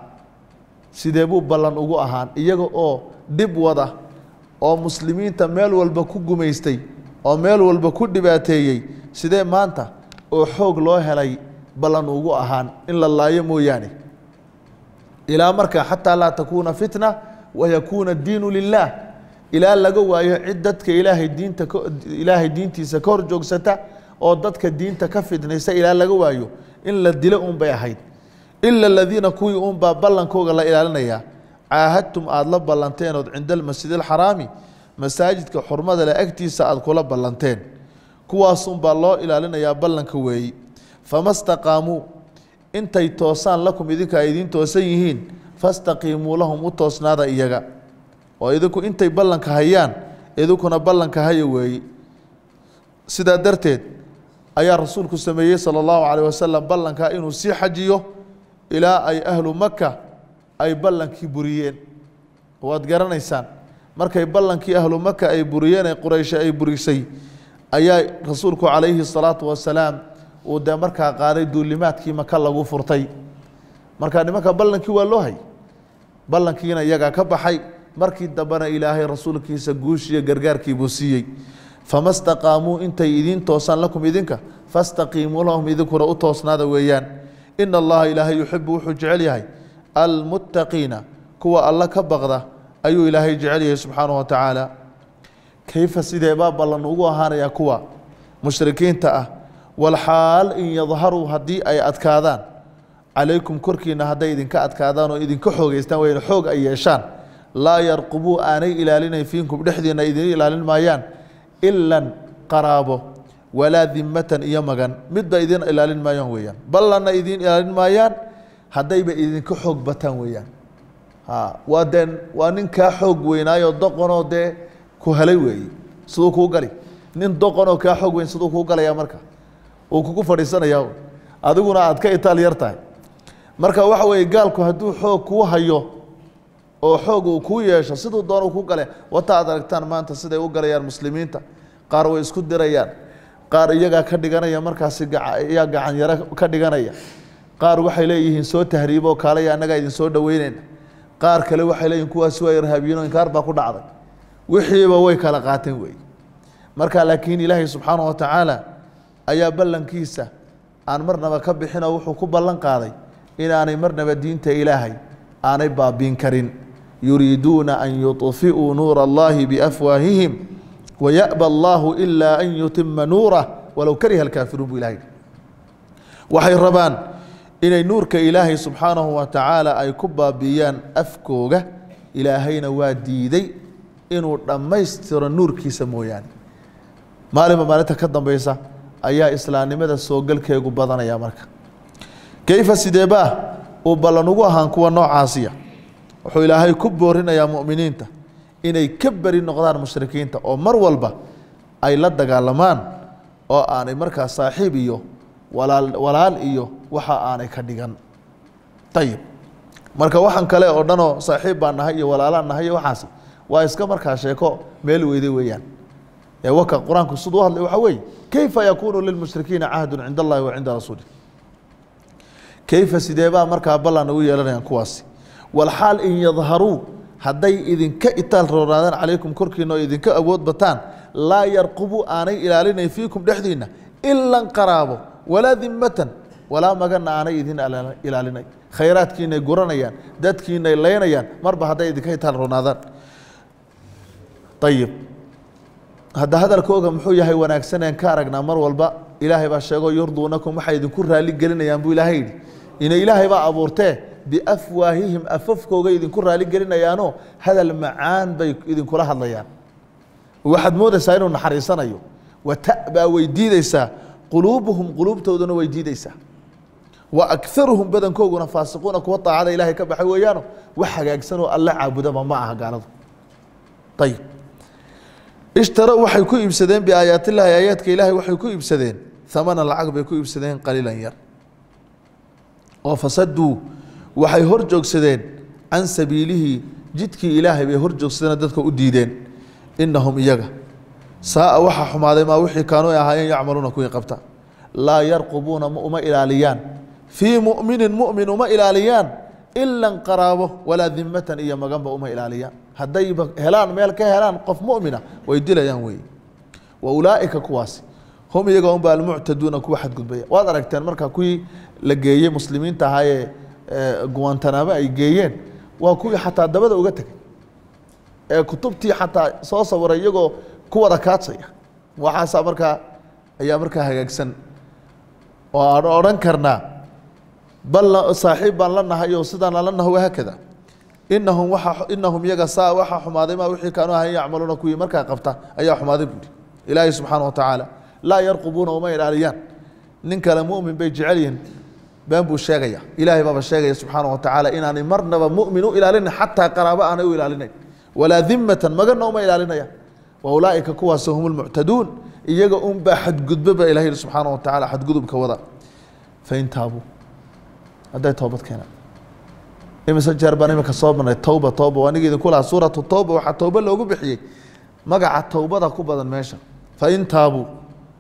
[SPEAKER 2] Sidee buu ballan ugu ahaan? Iyaga oo dhib wada oo muslimiinta meel walba ku gumaystay oo meel walba ku dhibaateeyey sidee maanta oo xoog loo helay ballan ugu ahaan in la laayo mooyaane. Ilaa markaa xataa laa takuuna fitna wayakuuna diinu lilaah ilaa laga waayo cid dadka ilaahay diinta ilaahay diintiisa ka hor joogsata oo dadka diinta ka fitnaysa ilaa laga waayo in la dilo un bay ahayd. Ila aladiina kuwii unbaa ballankooga la ilaalinayaa caahadtum aada la ballanteenood cinda almasjid alxaraami masaajidka xurmada leh agtiisa aada kula ballanteen. Kuwaasunbaa loo ilaalinayaa ballanka weeyi fama staqaamuu intay toosaan lakum idinka ay idiin toosan yihiin fastaqiimuu lahum u toosnaada iyaga oo idinku intay ballanka hayaan idinkuna ballanka haya weeyi sidaa darteed ayaa rasuulku sameeyey sala allahu calayh wasalam ballankaa inuu sii xajiyo ilaa ay ahlu maka ay ballankii buriyeen waad garanaysaan markay ballankii ahlu maka ay buriyeen ee qurayshe ay burisay ayaa rasuulku calayhi salaatu wasalaam uu dee markaa qaaday duulimaadkii maka lagu furtay. Marka nimanka ballankii waa loo ballankiina iyagaa ka baxay. Markii dambena ilaahay rasuulkiisa guushiyo gargaarkii buu siiyey. Fama staqaamuu intay idiin toosaan lakum idinka. Fastaqiimuu lahum idinkuna u toosnaada weeyaan. Ina allaha ilaahay yuxibu wuxuu jecel yahay. Almuttaqiina kuwa alla ka baqda ayuu ilaahay jecel yahay subxaanahu wa tacaala kayfa sideebaa ballan ugu ahaanayaa kuwa? Mushrikiinta ah walxaal in yadharuu haddii ay adkaadaan. Calaykum korkiina hadday idinka adkaadaan oo idinka xoogeystaan wayna xoog ay yeeshaan. Laa yarqubuu aanay ilaalinayn fiinkum dhexdiina idin ilaalin maayaan ilan qaraabo walaa dimatan iyo magan. Midba idin ilaalin maayaan weeyaan. Ballanna idin ilaalin maayaan haddayba idinka xoog bataan weeyaan. Waa dee waa nin kaa xoog weynaayoo doqonoo dee ku helay weeye siduu kuu gali. Nin doqonoo kaa xoog weyn siduu kuu galayaa marka uu kugu fadhiisanayaa adiguna aad ka itaal yar tahay. Marka waxa weeye gaalku hadduu xoog kuu hayo oo xoog uu kuu yeesho siduu doona ku gale wata aad aragtaan maanta siday u galayaan muslimiinta. Qaar way isku dirayaan. Qaar iyagaa ka dhiganaya markaasi iyaa gacan yaro ka dhiganaya. Qaar waxay leeyihiin soo tahriiboo kaalaya annagaa idin soo dhaweyneyna qaar kale waxay leeyihiin kuwaasi waa irhaabiyiino inkaar baa ku dhacday. Wixiiba way kala qaateen weeye marka laakiin ilaahay subxaanahu wa tacaala ayaa ballankiisa aan marnaba ka bixinoo wuxuu ku ballan qaaday inaanay marnaba diinta ilaahay aanay baabiin karin. Yuriiduuna an yuطfi'uu nuura allahi biafwaahihim waya'ba allahu ilaa an yutima nuurah walow kariha alkaafiruun buu ilahay waxay rabaan inay nuurka ilaahay subxaanahu wa tacaala ay ku baabiiyaan afkooga. Ilaahayna waa diiday inuu dhammaystiro nuurkiisa mooyaane. Maalinba maalinta ka dambeysa ayaa islaamnimada soogalkeegu badanaya marka. Kayfa sideebaa uu ballan ugu ahaan kuwa noocaasiya. Wuxuu ilaahay ku boorinayaa mu'miniinta inay ka beri noqdaan mushrikiinta oo mar walba ay la dagaalamaan oo aanay markaa saaxiib iyo walaal walaal iyo waxa aanay ka dhigan. Ayib marka waxaan kale oo dhanoo saaxiib baan nahay iyo walaalaan nahay iyo waxaasi waa iska markaa sheeko meel weyday weeyaan. Ee waka qur'aanku siduu hadlay waxaa weeye kayfa yakuunu lilmushrikiina cahdun cinda allahi wa cinda rasuulih kayfa sideebaa markaa ballan ugu yeelanayaan kuwaasi walxaal in yadharuu hadday idinka itaal roonaadaan calaykum korkiina idinka awood bataan laa yarqubu aanay ilaalinayn fiikum dhexdiinna ilan qaraabo walaa dimmatan walaa maganna aanay idin ilaalinay khayraadkiinay guranayaan dadkiinay leynayaan marba hadday idinka itaal roonaadaan ayib hadda hadalkooga muxuu yahay wanaagsaneen ka aragnaa mar walba ilaahay baa sheego yurduunakum waxay idinku raali gelinayaan buu ilaahay yidhi. Ina ilaahay baa abuurtee biafwaahihim afafkooga idinku raali gelinayaanoo hadal macaan bay idinkula hadlayaan. Waxaad moodaysaa inuu naxariisanayo. Wata'baa way diideysaa quluubuhum quluubtooduna way diideysaa wa akaruhum badankooguna faasiquuna kuwa daacada ilaahay ka baxay weeyaano wax hagaagsanoo alla caabudaba ma aha gaaladu. Ayib ishtarow waxay ku iibsadeen biaayaatillahi aayaadka ilaahay waxay ku iibsadeen. Amanan lacag bay ku iibsadeen qaliilan yar. Oo fasaduu waxay hor joogsadeen can sabiilihi. Jidkii ilaahay bay hor joogsadeen dadka u diideen. Inahum iyaga. Saaa waxaa xumaaday maa wixii kaanuu ay ahaayeen yacmaluuna kuwii qabta. Laa yarqubuuna uma ilaaliyaan. Fii muminin mumin uma ilaaliyaan. Ilan qaraabo walaa dimatan iyo maganba uma ilaaliyaan haddayba helaan meel ka helaan qof mumina way dilayaan wey wa ulaaika kuwaasi hum iyaga unba almuctaduuna kuwa xadgudbaya. Waad aragteen marka kuwii la geeyey muslimiinta ahaayee guwantanaamo ay geeyeen waa kuwii xataa dabada uga tegay. Ee kutubtii xataa soo sawiray iyagoo ku wada kaadsaya. Waxaasaa markaa ayaa markaa hagaagsan. Oo aan odhan karnaa bal saaxiib baan la nahay oo sidaan aan la naho wahaakada inahum waa inahum iyaga saa waxaa xumaaday maa wixii kaanu ahayn yacmaluuna kuwii markaa qabta ayaa xumaaday buuri ilaahay subxaana wa tacaala laa yarqubuuna uma ilaaliyaan. Nin kale mumin bay jecel yihiin been buu sheegaya. Ilaahay baaba sheegaya subxaana wa tacaala inaanay marnaba mumin u ilaalinayn xataa qaraabo aanay u ilaalinayn walaa dimatan magana uma ilaalinayaan wa ulaaika kuwaas hum lmuctaduun iyaga unbaa xadgudbo ba ilahay yihi subxaana wa tacaala xadgudubka wada. Fain taabuu. Hadday toobad keenaan imise jeer baan imika soo marnay towba towba waa nigi idinku lahaa suuratu towba waxaa towba loogu bixiyey. Magaca towbada ku badan meesha. Fain taabuu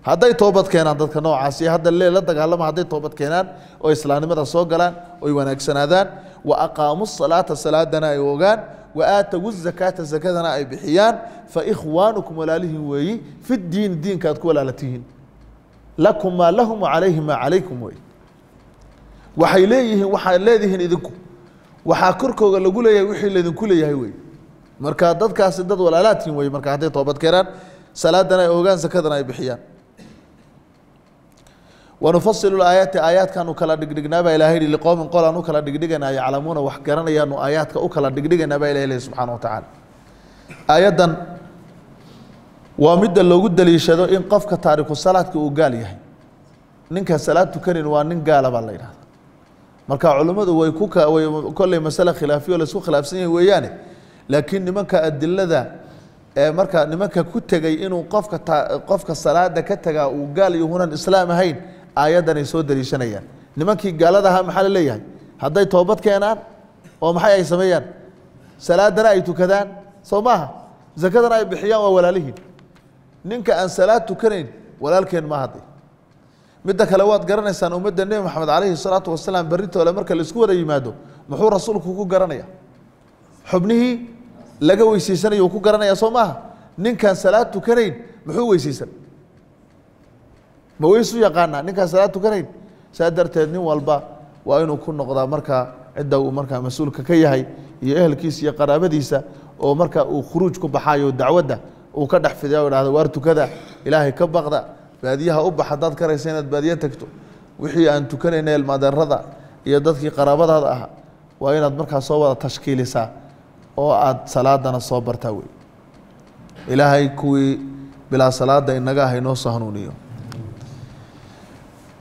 [SPEAKER 2] hadday toobad keenaan dadka noocaasi hadda le la dagaalama hadday toobad keenaan oo islaamnimada soo galaan oy wanaagsanaadaan wa aqaamuu salaata salaadana ay ogaan wa aatawu zakaata zakadana ay bixiyaan fa ikhwaanukum walaalihin weeyi fi diini diinka ku walaalatihiin. Lakum maa lahum wacalayhim maa calaykum wey waxay leeyihiin waxaad leedihiin idinku waxaa korkooga lagu leeyahay wixii laydinku leeyahay wey marka dadkaasi dad walaalaadkiin wey marka hadday toobad keenaan salaadana ay ogaan sakadana ay bixiyaan. Wanufasilu aayaati aayaadkaanu kala dhigdhignaa baa ilahay yihi liqowmin qol aan u kala dhigdhiganaa yaclamuuna wax garanayaanu aayaadka u kala dhigdhiganaa baa ilahay lehi subxana wa tacaala. Aayaddan waa midda loogu daliishado in qofka taariku salaadka uu gaal yahay. Ninka salaad tukanin waa nin gaala baa la yidhahda marka culimmadu way ku kolley masale khilaafiyo la isku khilaafsan yahay weeyaane. Laakiin nimanka adilada ee marka nimanka ku tegay inuu qofka qofka salaada ka tagaa uu gaal iyo hunan islaam ahayn aayaddanay soo daliishanayaan nimankii gaalada ahaa maxaa la leeyahay? Hadday toobad keenaan oo maxay ay sameeyaan? Salaadana ay tukadaan soo maaha? Zakadana ay bixiyaan waa walaalihiin. Ninka aan salaad tukanayn walaalkeen ma hadde midda kale waad garanaysaan ummadda nebi maxamed calayhi salaatu wasalaam berritoole marka la isku wada yimaado muxuu rasuulku ku garanaya? Xubnihii laga weyseysanaya uu ku garanaya soo maaha? Ninkaan salaad tukanayn muxuu weyseysan ma weysu yaqaanaa ninkaan salaad tukanayn? Saa darteed nin walba waa inuu ku noqdaa markaa cidda uu markaa mas'uulka ka yahay iyo ehelkiisa iyo qaraabadiisa oo marka uu khuruuj ku baxayo dacwadda uu ka dhex fiday o idhahdo waar tukada? Ilaahay ka baqda baadiyaha u bax haddaad karaysa inaad baadiye tagto. Wixii aan tukanayna ilmaadeerada iyo dadkii qaraabadaada ah waa inaad markaa soo wada tashkiilisaa oo aad salaadana soo bartaa wey. Ilaahay kuwii bilaa salaada inaga ah inoo soo hanuuniyo.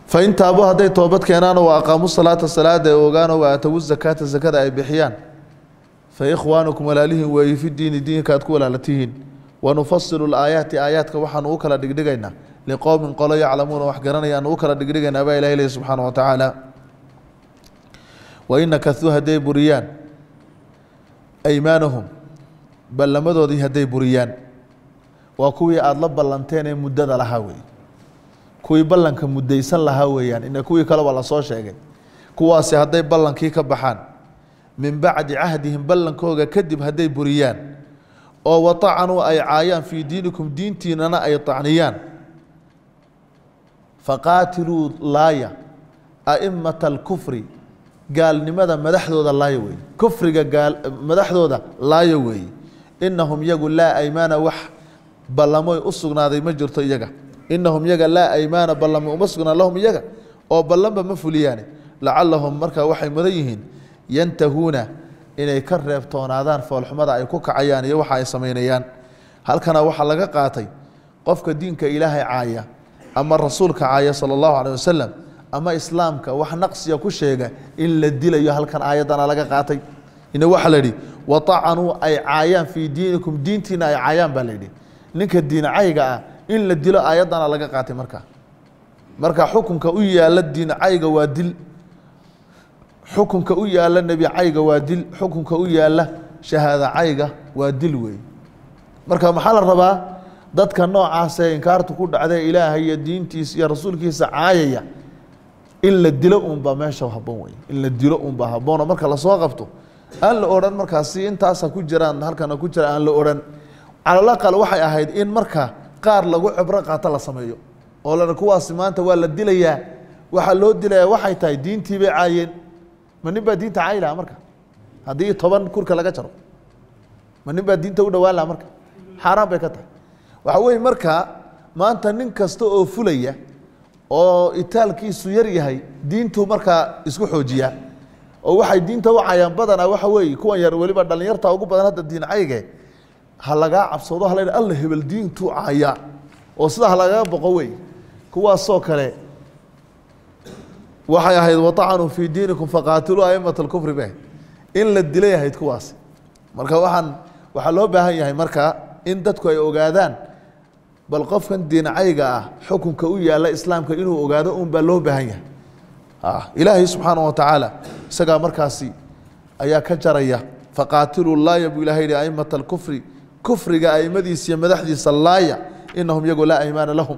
[SPEAKER 2] Fain taabuu hadday toobad keenaanoo wa aqaamuu salaata salaada ay ogaanoo wa aatawu zakaata zakada ay bixiyaan fa ikhwaanukum walaalihin weeyi fi diini diinka ku walaalatihiin wanufasilu laayaati aayaadka waxaanu u kala dhigdhigaynaa liqowmin qolo yaclamuuna wax garanayaan u kala dhigdhigaynaa baa ilahi lehi subxaana wa tacaala wain nakasuu hadday buriyaan aymaanahum ballamadoodii hadday buriyaan waa kuwii aada la ballanteen ee muddada lahaa wey kuwii ballanka muddaysan lahaa weeyaan ina kuwii kaleba la soo sheegay kuwaasi hadday ballankii ka baxaan min bacdi cahdihim ballankooga kadib hadday buriyaan oo watacanuu ay caayaan fii diinikum diintiinana ay tacniyaan faqaatiluu laaya a'immata alkufri gaalnimada madaxdooda laaya weeye. Kufriga madaxdooda laaya weeye. Inahum iyagu laa aymaana wax ballamoy u sugnaaday ma jirto iyaga. Inahum iyaga laa aymaana ballamo uma sugnaan lahum iyaga. Oo ballanba ma fuliyaane. Lacalahum markaa waxay mudan yihiin yantahuuna inay ka reebtoonaadaan foolxumada ay ku kacayaan iyo waxa ay samaynayaan. Halkana waxaa laga qaatay qofka diinka ilaahay caaya ama rasuulka caaya sala allahu caleyh wasalam ama islaamka wax naqsiya ku sheega in la dilayo halkan aayaddana laga qaatay. Ina waxaa la yidhi watacanuu ay caayaan fii diinikum diintiina ay caayaan baa la yidhi. Ninka diin cayga ah in la dilo aayaddana laga qaatay marka. Marka xukunka u yaalla diin cayga waa dil. Xukunka u yaalla nebi cayga waa dil. Xukunka u yaalla shahaada cayga waa dil weey marka maxaa la rabaa dadka noocaasee inkaartu ku dhacday ilaahay iyo diintiisa iyo rasuulkiisa caayaya in la dilo uunbaa meesha haboon wey in la dilo uunbaa haboono marka la soo qabto aan la odhan markaasi intaasa ku jiraan halkana ku jira aan la odhan. Calalaqal waxay ahayd in marka qaar lagu cibro qaato la sameeyo oo la kuwaasi maanta waa la dilayaa waxaa loo dilayaa waxay tahay diintii bay caayeen. Ma nin baa diinta caayi lahaa marka? Haddii toban kurka laga jaro ma nin baa diinta u dhowaan lahaa marka? Xaaraan bay ka tahay waxa weeye marka maanta nin kasta oo fulaya oo itaalkiisu yar yahay diintu markaa isku xoojiyaa. Oo waxay diinta u cayaan badanaa waxa weeye kuwan yar weliba dhallinyarta ugu badan hadda diin cayge ha lagaa cabsado ha alla hebel diintuu caayaa oo sidaa ha lagaga boqo wey. Kuwaasoo kale waxay ahayd watacanuu fii diinikum faqaatiluu aimata alkufri bay in la dilay ahayd kuwaasi marka waxaan waxaa loo baahan yahay marka in dadku ay ogaadaan bal qofkan diincayga ah xukunka u yaalla islaamka inuu ogaado un loo baahan yahay. Ilaahay subxaana wa isagaa markaasi ayaa ka jaraya faqaatiluu laaya buu ilahay yihi aimata alkufri kufriga aimadiisa iyo madaxdiisa laaya inahum iyagu laa aymaana lahum.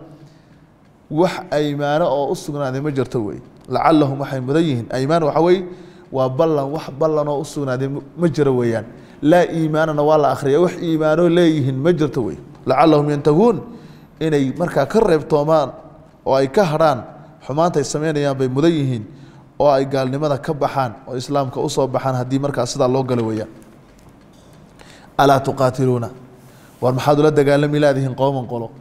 [SPEAKER 2] Wax aymaano oo u sugnaaday ma jirto wey. Lacalahum waxay mudan yihiin. Aymaan waxa weye waa ballan wax ballan oo u sugnaaday ma jiro weeyaan. Laa iimaanana waa la akhriya wax iimaanoo leeyihiin ma jirto wey. Lacalahum yantahuun inay markaa ka reebtoomaan oo ay ka hadhaan xumaanta ay samaynayaan bay mudan yihiin oo ay gaalnimada ka baxaan oo islaamka u soo baxaan haddii markaa sidaa loo galo weeyaan. Alaa tuqaatiluuna. War maxaad ula dagaalami laadihiin qowman qolo?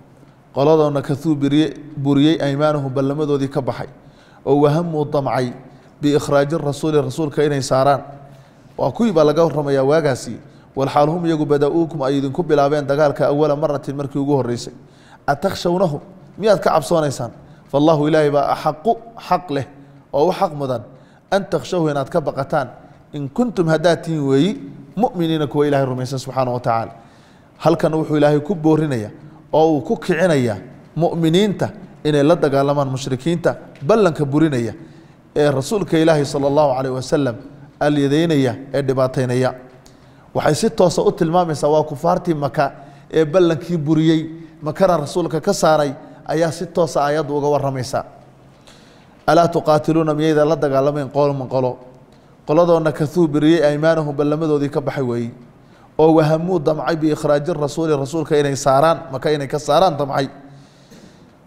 [SPEAKER 2] Qoladoona biriye buriyey aymaanahum ballamadoodii ka baxay. Oo wahamuu damcay biikhraaji rasuuli rasuulka inay saaraan. Waa kuwii baa laga waramayaa waagaasi. Walxaal hum iyagu bada-uukum ay idinku bilaabeen dagaalka awala maratin markii ugu horeysay atakhshawnahum miyaad ka cabsoonaysaan faallahu ilaahay baa axaqu xaq leh oo u xaq mudan an takhshawhu inaad ka baqataan in kuntum haddaad tihiin weeyi mu'miniina kuwa ilahay rumaysan subxaana wa tacaala halkan wuxuu ilaahay ku boorinaya oo uu ku kicinaya mu'miniinta inay la dagaalamaan mushrikiinta ballanka burinaya ee rasuulka ilaahi sala allahu calayh wasalam alyadeynaya ee dhibaataynaya waxay si toosa u tilmaamaysaa waa kufaartii maka ee ballankii buriyey makana rasuulka ka saaray ayaa si toosa aayaddu uga waramaysa alaa tuqaatiluuna miyayda la dagaalamayn qowman qolo qoladoona katuu biriyey aymaanahum ballamadoodii ka baxay weeye oo wahamuu damcay biikhraaji rasuuli rasuulka inay saaraan maka inay ka saaraan damcay.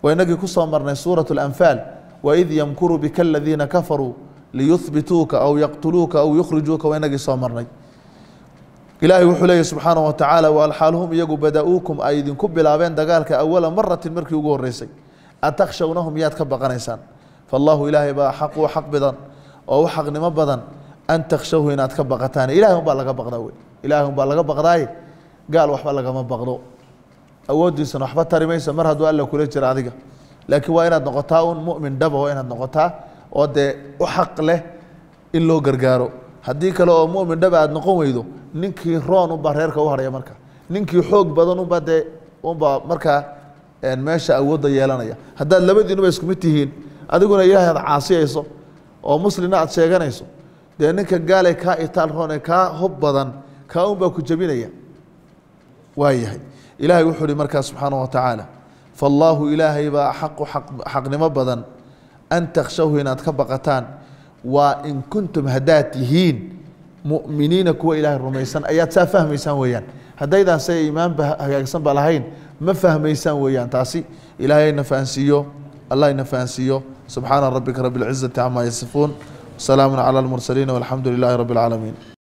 [SPEAKER 2] Waa inagii ku soo marnay suurat اlanfaal waid yamkuru bika aladiina kafaruu liyuhbituuka aw yaqtuluuka aw yukhrijuuka waa inagii soo marnay ilaahay wuxuu leeyahy subxaana wa tacaala walxaalhum iyagu bada-uukum ay idinku bilaabeen dagaalka awala maratin markii ugu horeysay atakhshawnahum miyaad ka baqanaysaan. Faallahu ilaahay baa xaq xaq badan oo u xaqnimo badan an takhshawhu inaad ka baqataan. Ilahay unbaa laga baqdaa wey. Ilahay unbaa laga baqdaaye gaal waxba lagama baqdo. Awooddiisana waxba tari mar hadduu alla kula jira adiga. Laakiin waa inaad noqotaa un mumin dhaba waa inaad noqotaa oo dee u xaq leh in loo gargaaro haddii kale oo mumin dhaba aad noqon weydo ninkii roon unbaa reerka u haraya marka. Ninkii xoog badan unbaa dee unbaa markaa meesha awoodda yeelanaya. Haddaad labadiinuba isku tihiin adiguna ilaahay caasiyayso oo muslimna aad sheeganayso dee ninka gaalay kaa itaal roon ee kaa hub badan kaa unbaa ku jebinaya waayahay ilaahay wuxuu uhi markaa subxaanaه wa tacaala ilaahay baa axaqu xaqnimo badan an takhshawhu inaad ka baqataan waa in kuntum haddaad tihiin mu'miniina kuwa ilaahay rumaysan. Ayaad saa fahmaysaan weeyaan. Haddaydan se iimaanba hagaagsan ba lahayn ma fahmaysaan weeyaan. Taasi ilaahayna fahansiiyo allah ina fahansiiyo. Subxaana rabbika rabi اlcizati cama yasifuun. Wasalaamu cala almursaliin walxamdu lilaahi rabi اlcaalamiin